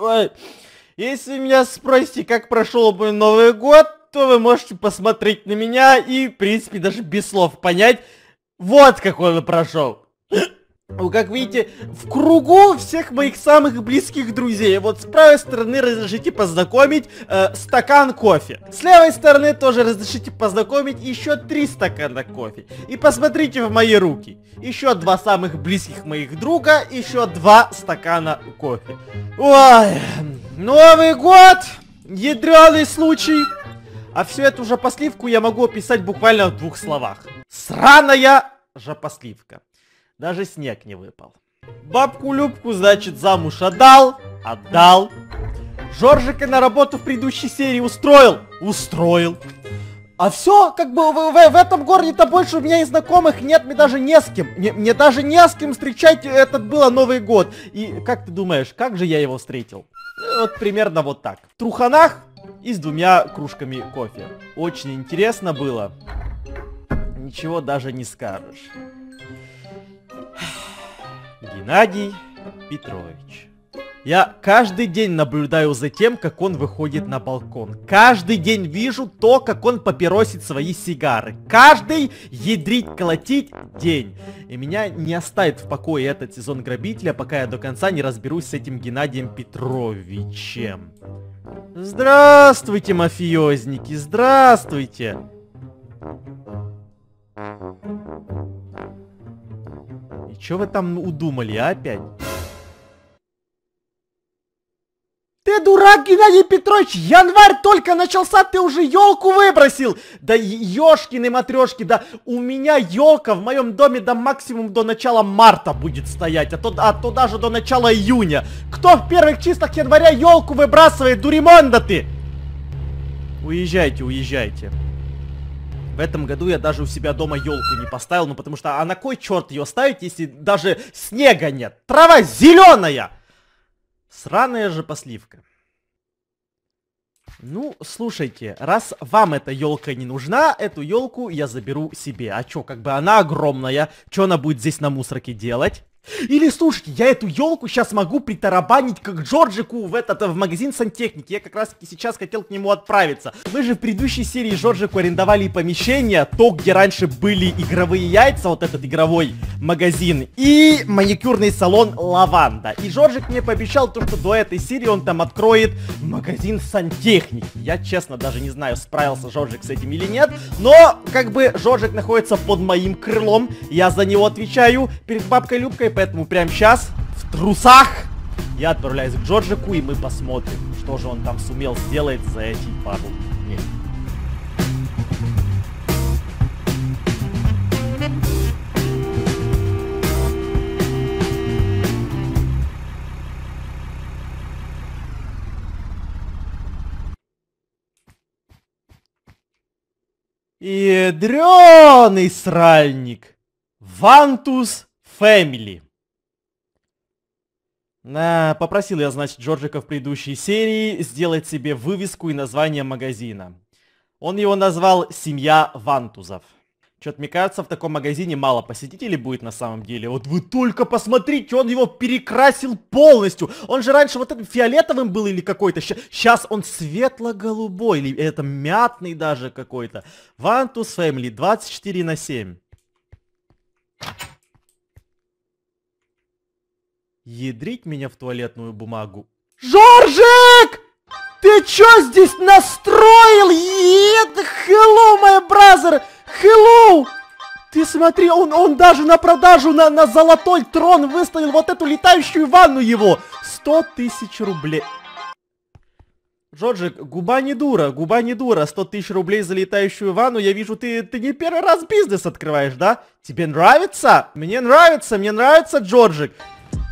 Ой, если меня спросите, как прошел мой Новый год, то вы можете посмотреть на меня и, в принципе, даже без слов понять, вот как он прошел. Ну, как видите, в кругу всех моих самых близких друзей. Вот с правой стороны разрешите познакомить э, стакан кофе. С левой стороны тоже разрешите познакомить еще три стакана кофе. И посмотрите в мои руки. Еще два самых близких моих друга, еще два стакана кофе. Ой, Новый год, ядреный случай. А всю эту жопосливку я могу описать буквально в двух словах. Сраная жопосливка. Даже снег не выпал. Бабку Любку, значит, замуж отдал, отдал. Жоржика на работу в предыдущей серии устроил, устроил. А все, как бы в, в, в этом городе-то больше у меня и знакомых нет, мне даже не с кем. Мне, мне даже не с кем встречать этот было Новый год. И как ты думаешь, как же я его встретил? Вот примерно вот так. В Труханах и с двумя кружками кофе. Очень интересно было. Ничего даже не скажешь. Геннадий Петрович. Я каждый день наблюдаю за тем, как он выходит на балкон. Каждый день вижу то, как он папиросит свои сигары. Каждый ядрить, колотить день. И меня не оставит в покое этот сезон грабителя, пока я до конца не разберусь с этим Геннадием Петровичем. Здравствуйте, мафиозники, здравствуйте. Чё вы там удумали, а, опять? Ты дурак, Геннадий Петрович! Январь только начался, ты уже елку выбросил! Да ёшкины матрешки, да у меня елка в моем доме до максимум до начала марта будет стоять, а то, а то даже до начала июня. Кто в первых числах января елку выбрасывает, дуримонда ты? Уезжайте, уезжайте. В этом году я даже у себя дома елку не поставил, ну потому что, а на кой черт ее ставить, если даже снега нет? Трава зеленая! Сраная же посливка. Ну, слушайте, раз вам эта елка не нужна, эту елку я заберу себе. А чё, как бы она огромная, что она будет здесь на мусорке делать? Или, слушайте, я эту елку сейчас могу притарабанить как Джорджику в этот, в магазин сантехники. Я как раз таки сейчас хотел к нему отправиться. Мы же в предыдущей серии Джорджику арендовали помещение, то, где раньше были игровые яйца, вот этот игровой магазин, и маникюрный салон Лаванда. И Джорджик мне пообещал то, что до этой серии он там откроет магазин сантехники. Я, честно, даже не знаю, справился Джорджик с этим или нет, но, как бы, Джорджик находится под моим крылом, я за него отвечаю перед бабкой Любкой, поэтому прямо сейчас в трусах я отправляюсь к Джорджику, и мы посмотрим, что же он там сумел сделать за эти пару дней. Ядреный сральник. Вантус Фэмили. На, попросил я, значит, Джорджика в предыдущей серии сделать себе вывеску и название магазина. Он его назвал «Семья Вантузов». Что-то, мне кажется, в таком магазине мало посетителей будет на самом деле. Вот вы только посмотрите, он его перекрасил полностью. Он же раньше вот этим фиолетовым был или какой-то. Сейчас он светло-голубой, или это мятный даже какой-то. Вантус Family 24 на 7. Ядрить меня в туалетную бумагу. Жоржик! Ты чё здесь настроил? Ед... Hello, my brother! Hello! Ты смотри, он, он даже на продажу на, на золотой трон выставил вот эту летающую ванну его. 100 тысяч рублей. Джорджик, губа не дура, губа не дура. 100 тысяч рублей за летающую ванну. Я вижу, ты, ты не первый раз бизнес открываешь, да? Тебе нравится? Мне нравится, мне нравится, Джорджик.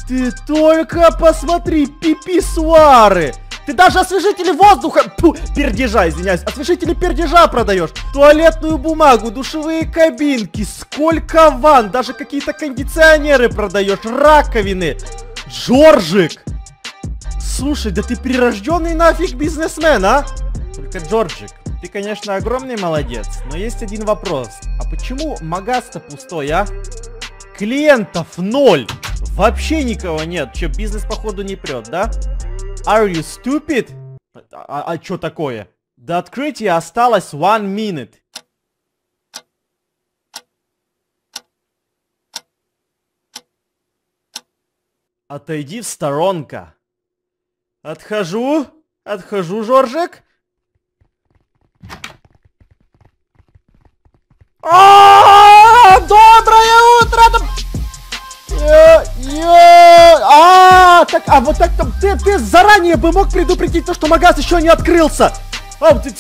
Ты только посмотри, пиписуары! Ты даже освежители воздуха, пу, пердежа, извиняюсь, освежители пердежа продаешь. Туалетную бумагу, душевые кабинки, сколько ванн, даже какие-то кондиционеры продаешь, раковины. Джорджик! Слушай, да ты прирожденный нафиг бизнесмен, а? Только Джорджик, ты, конечно, огромный молодец, но есть один вопрос. А почему магаз-то пустой, а? Клиентов ноль! Вообще никого нет. Че, бизнес походу не прет, да? Are you stupid? А, а что такое? До открытия осталось one minute. Отойди в сторонка. Отхожу. Отхожу, Жоржик. А, Доброе утро! Так, а вот так ты, ты заранее бы мог предупредить то, что магаз еще не открылся. Добрый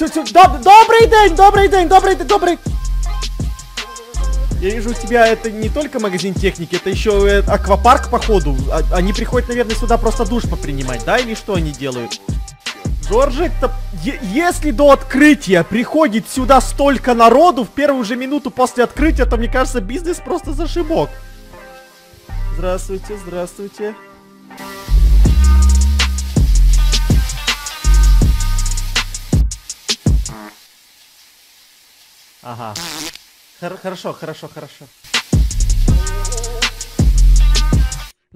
день, добрый день, добрый день, добрый. Я вижу, у тебя это не только магазин техники, это еще э, аквапарк, походу. А, они приходят, наверное, сюда просто душ попринимать, да? Или что они делают? Джорджик-то, если до открытия приходит сюда столько народу в первую же минуту после открытия, то, мне кажется, бизнес просто зашибок. Здравствуйте, здравствуйте. Ага. Хор хорошо, хорошо, хорошо.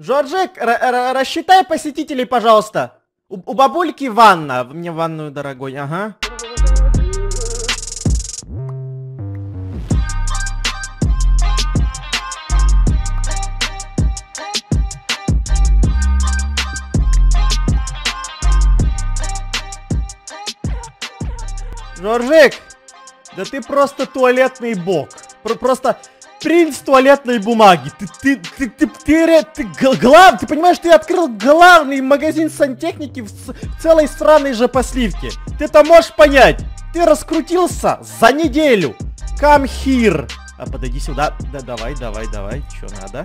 Джорджик, рассчитай посетителей, пожалуйста. У, у бабульки ванна. Мне ванную, дорогой, ага. Жоржик, да ты просто туалетный бог. Про просто принц туалетной бумаги. Ты, ты, ты, ты, ты, ты, ты глав, ты понимаешь, ты открыл главный магазин сантехники в, в целой странной же посливке. Ты это можешь понять. Ты раскрутился за неделю. Come here. А подойди сюда. Да давай, давай, давай. Что надо?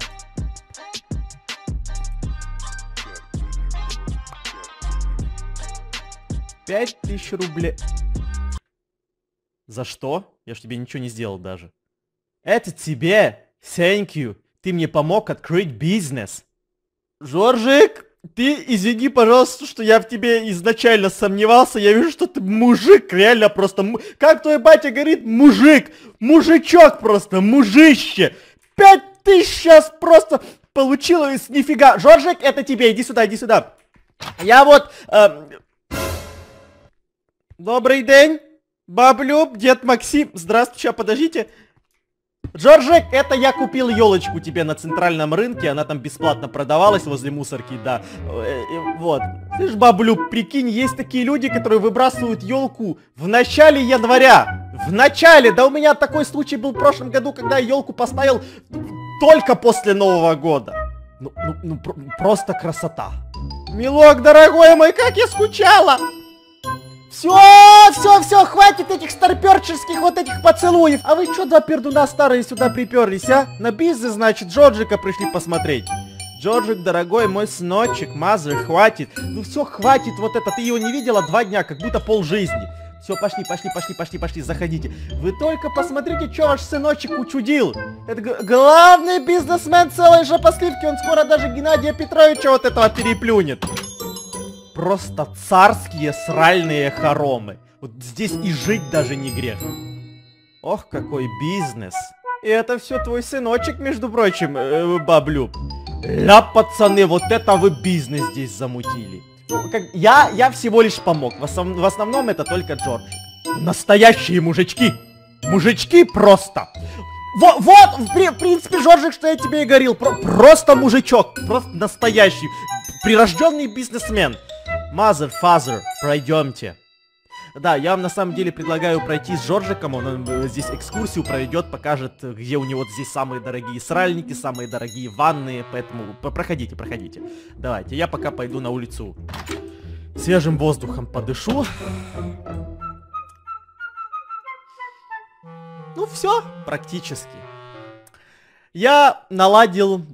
Пять тысяч рублей. За что? Я ж тебе ничего не сделал даже. Это тебе! Thank you! Ты мне помог открыть бизнес. Жоржик, ты извини, пожалуйста, что я в тебе изначально сомневался. Я вижу, что ты мужик, реально просто... Как твой батя говорит, мужик! Мужичок просто, мужище! Пять тысяч сейчас просто получилось, нифига. Жоржик, это тебе, иди сюда, иди сюда. Я вот... Э... Добрый день. Баблюб, дед Максим, здравствуйте, а подождите. Джорджик, это я купил елочку тебе на центральном рынке, она там бесплатно продавалась возле мусорки, да. Э, вот. Слышь, баблюб, прикинь, есть такие люди, которые выбрасывают елку в начале января. В начале, да у меня такой случай был в прошлом году, когда я елку поставил только после Нового года. Ну, ну, ну, просто красота. Милок, дорогой мой, как я скучала! Все, все, все, хватит этих старперческих вот этих поцелуев. А вы что, два пердуна старые сюда приперлись, а? На бизнес, значит, Джорджика пришли посмотреть. Джорджик, дорогой мой сыночек, Мазер, хватит. Ну все, хватит вот это. Ты его не видела два дня, как будто пол жизни. Все, пошли, пошли, пошли, пошли, пошли, заходите. Вы только посмотрите, что ваш сыночек учудил. Это главный бизнесмен целой жопосливки. Он скоро даже Геннадия Петровича вот этого переплюнет просто царские сральные хоромы. Вот здесь и жить даже не грех. Ох, какой бизнес. И это все твой сыночек, между прочим, э, баблю. Ля, пацаны, вот это вы бизнес здесь замутили. Ну, как, я, я всего лишь помог. В, основ, в основном это только Джорджик. Настоящие мужички. Мужички просто. Вот, вот, в, в принципе, Жоржик, что я тебе и говорил. Про, просто мужичок. Просто настоящий. Прирожденный бизнесмен. Mother, father, пройдемте. Да, я вам на самом деле предлагаю пройти с Жоржиком, он, он здесь экскурсию проведет, покажет, где у него здесь самые дорогие сральники, самые дорогие ванны, поэтому проходите, проходите. Давайте, я пока пойду на улицу свежим воздухом подышу. Ну все, практически. Я наладил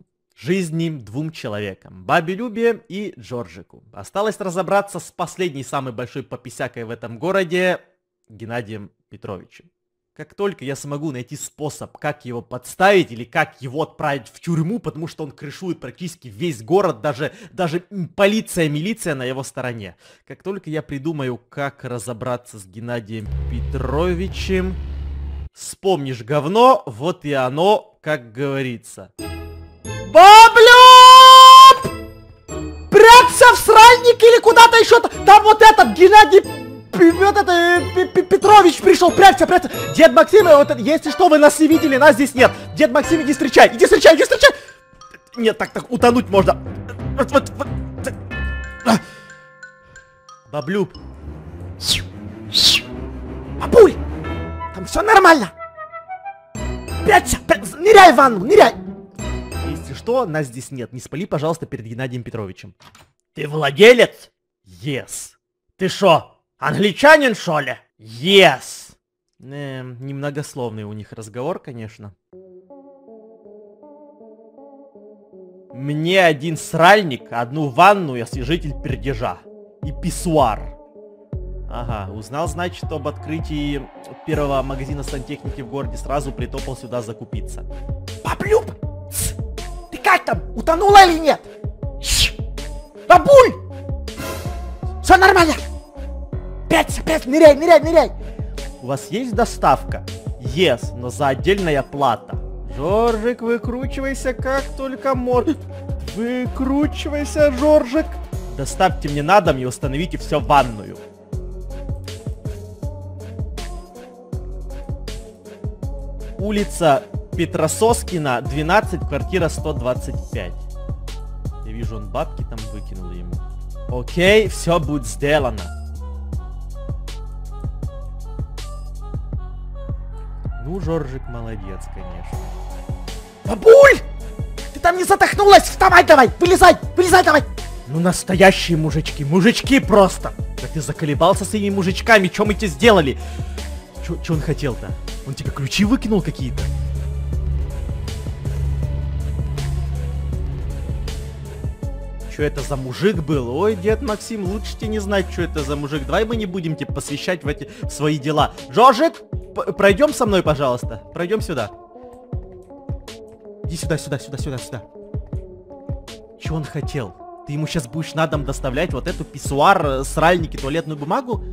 жизни двум человекам, Бабе Любе и Джорджику. Осталось разобраться с последней самой большой пописякой в этом городе, Геннадием Петровичем. Как только я смогу найти способ, как его подставить или как его отправить в тюрьму, потому что он крышует практически весь город, даже, даже полиция, милиция на его стороне. Как только я придумаю, как разобраться с Геннадием Петровичем, вспомнишь говно, вот и оно, как говорится. В сральник или куда-то еще Геннадий вот это, э, Петрович пришел, прячься, прячься. Дед Максим, э, вот, если что, вы нас не видели, нас здесь нет. Дед Максим, иди встречай, иди встречай, иди встречай. Нет, так, так, утонуть можно. Вот, вот, вот. Баблюб. Бабуль, там все нормально. Прячься, прячься, ныряй в ванну, ныряй. Если что, нас здесь нет. Не спали, пожалуйста, перед Геннадием Петровичем. Ты владелец? Yes. Ты шо, англичанин, шо ли? Yes. Э, немногословный у них разговор, конечно. Мне один сральник, одну ванну и освежитель пердежа. И писсуар. Ага, узнал, значит, об открытии первого магазина сантехники в городе, сразу притопал сюда закупиться. Баблюб! Ты как там? Утонула или нет? Бабуль! Все нормально! Пять, пять, ныряй, ныряй, ныряй! У вас есть доставка? Yes, но за отдельная плата. Жоржик, выкручивайся как только можешь. Выкручивайся, Жоржик. Доставьте мне на дом и установите все в ванную. Улица Петрососкина, 12, квартира 125. Я вижу, он бабки там выкинул ему. Окей, все будет сделано. Ну, Жоржик молодец, конечно. Бабуль! Ты там не затохнулась? Вставай давай! Вылезай! Вылезай давай! Ну, настоящие мужички. Мужички просто! Да ты заколебался с этими мужичками. Что мы тебе сделали? Что он хотел-то? Он тебе ключи выкинул какие-то? Что это за мужик был? Ой, дед Максим, лучше тебе не знать, что это за мужик. Давай мы не будем тебе посвящать в эти свои дела. Жожик, пройдем со мной, пожалуйста. Пройдем сюда. Иди сюда, сюда, сюда, сюда, сюда. Что он хотел? Ты ему сейчас будешь на дом доставлять вот эту писсуар, э, сральники, туалетную бумагу?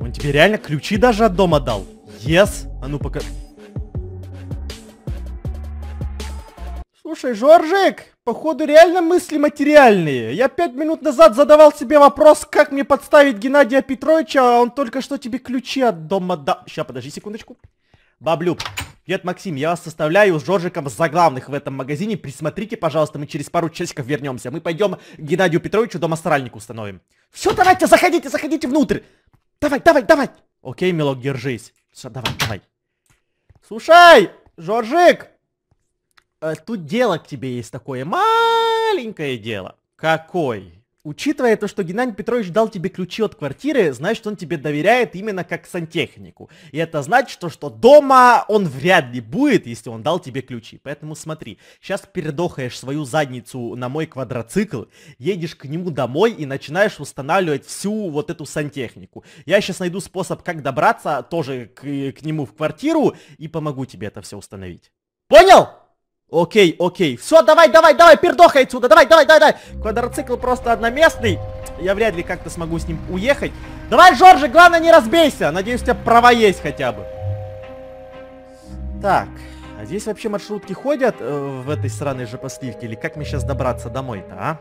Он тебе реально ключи даже от дома дал? Yes? А ну пока... Слушай, Жоржик, походу реально мысли материальные. Я пять минут назад задавал себе вопрос, как мне подставить Геннадия Петровича, а он только что тебе ключи от дома дал. Сейчас, подожди секундочку. Баблюб, Дед Максим, я вас составляю с Жоржиком за главных в этом магазине. Присмотрите, пожалуйста, мы через пару часиков вернемся. Мы пойдем Геннадию Петровичу дома сральник установим. Все, давайте, заходите, заходите внутрь. Давай, давай, давай. Окей, милок, держись. Все, давай, давай. Слушай, Жоржик, тут дело к тебе есть такое маленькое дело. Какой? Учитывая то, что Геннадий Петрович дал тебе ключи от квартиры, значит, он тебе доверяет именно как сантехнику. И это значит, что, что дома он вряд ли будет, если он дал тебе ключи. Поэтому смотри, сейчас передохаешь свою задницу на мой квадроцикл, едешь к нему домой и начинаешь устанавливать всю вот эту сантехнику. Я сейчас найду способ, как добраться тоже к, к нему в квартиру и помогу тебе это все установить. Понял? Окей, окей. Все, давай, давай, давай, пердохай отсюда. Давай, давай, давай, давай. Квадроцикл просто одноместный. Я вряд ли как-то смогу с ним уехать. Давай, Жоржи, главное не разбейся. Надеюсь, у тебя права есть хотя бы. Так, а здесь вообще маршрутки ходят э, в этой сраной же посливке? Или как мне сейчас добраться домой-то, а?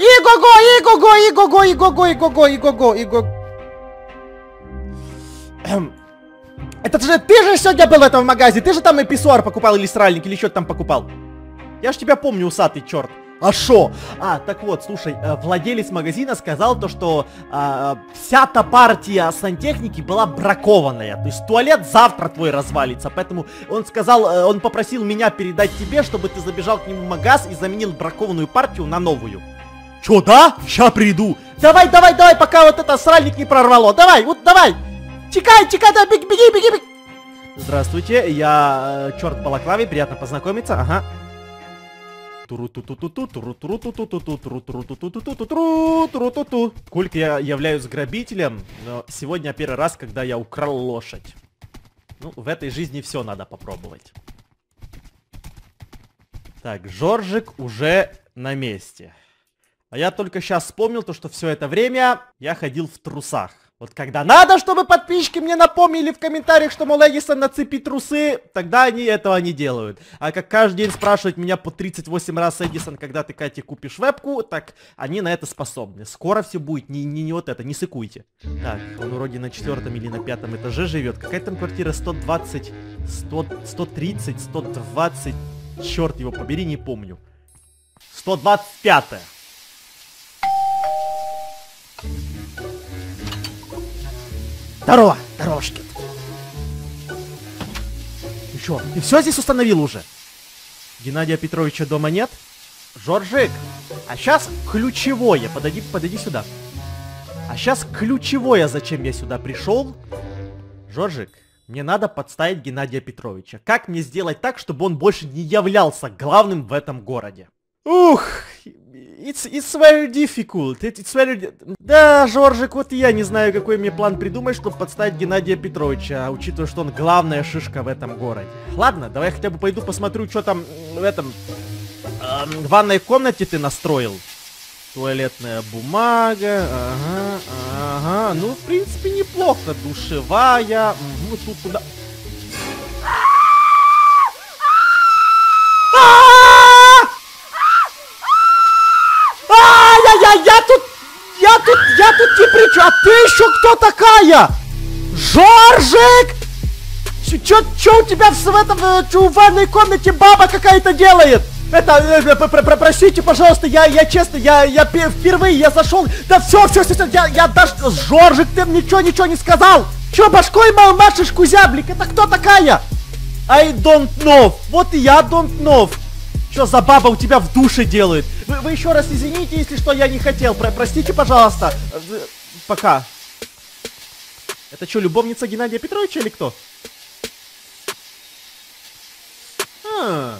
Иго-го, иго-го, иго-го, иго-го, иго-го, иго-го, иго-го. Эм, это же ты же сегодня был в этом магазе, ты же там и писсуар покупал или сральник, или что там покупал. Я ж тебя помню, усатый черт. А шо? А, так вот, слушай, э, владелец магазина сказал то, что э, вся та партия сантехники была бракованная. То есть туалет завтра твой развалится. Поэтому он сказал, э, он попросил меня передать тебе, чтобы ты забежал к нему в магаз и заменил бракованную партию на новую. Чё, да? Ща приду. Давай, давай, давай, пока вот это сральник не прорвало. Давай, вот давай. Тикай, тикай, да, беги, беги, беги. Здравствуйте, я э, черт Балаклаве, приятно познакомиться, ага. Сколько я являюсь грабителем, но сегодня первый раз, когда я украл лошадь. Ну, в этой жизни все надо попробовать. Так, Жоржик уже на месте. А я только сейчас вспомнил то, что все это время я ходил в трусах. Вот когда надо, чтобы подписчики мне напомнили в комментариях, что, мол, Эдисон нацепит трусы, тогда они этого не делают. А как каждый день спрашивать меня по 38 раз, Эдисон, когда ты, Катя, купишь вебку, так они на это способны. Скоро все будет, не, не, не вот это, не сыкуйте. Так, он вроде на четвертом или на пятом этаже живет. Какая там квартира? 120, 100, 130, 120, черт его побери, не помню. 125 -я. Здорово, дорожки. Ну чё, ты все здесь установил уже? Геннадия Петровича дома нет? Жоржик, а сейчас ключевое, подойди, подойди сюда. А сейчас ключевое, зачем я сюда пришел. Жоржик, мне надо подставить Геннадия Петровича. Как мне сделать так, чтобы он больше не являлся главным в этом городе? Ух, it's, it's very difficult. It's very... Да, Жоржик, вот я не знаю, какой мне план придумать, чтобы подставить Геннадия Петровича, учитывая, что он главная шишка в этом городе. Ладно, давай хотя бы пойду посмотрю, что там в этом... Э, в ванной комнате ты настроил. Туалетная бумага, ага, ага. Ну, в принципе, неплохо. Душевая. Угу, тут туда... тут, не при чем. А ты еще кто такая? Жоржик! Чё, чё у тебя в, в этом, э, в ванной комнате баба какая-то делает? Это, э, э, про, про, простите, пожалуйста, я, я честно, я, я впервые, я зашел, да все, все, все, я, я даже, Жоржик, ты ничего, ничего не сказал. Чё, башкой мол машешь, кузяблик, это кто такая? I don't know, вот и я don't know. Что за баба у тебя в душе делает? Вы, вы еще раз извините, если что, я не хотел. Про простите, пожалуйста. Пока. Это что, любовница Геннадия Петровича или кто? А,